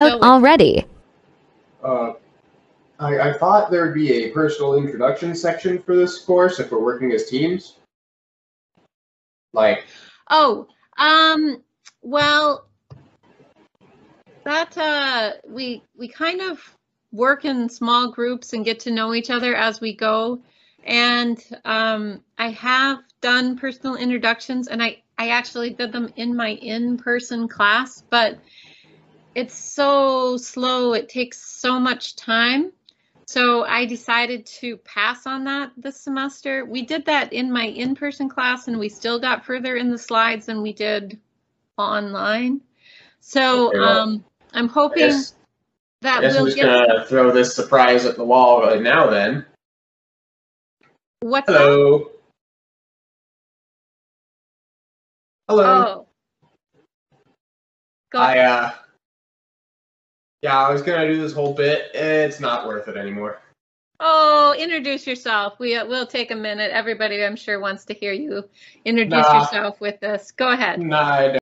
out already. Uh, I, I thought there would be a personal introduction section for this course if we're working as teams. Like, Oh, um, well, that uh, we we kind of work in small groups and get to know each other as we go. And um, I have done personal introductions, and I I actually did them in my in-person class, but it's so slow. It takes so much time. So I decided to pass on that this semester. We did that in my in-person class and we still got further in the slides than we did online. So um, I'm hoping guess, that we'll just get gonna throw this surprise at the wall right now. Then, what's that? hello, hello. Oh. I uh, yeah, I was gonna do this whole bit. It's not worth it anymore. Oh, introduce yourself. We uh, we'll take a minute. Everybody, I'm sure, wants to hear you introduce Nah. yourself with this. Go ahead. Nah, I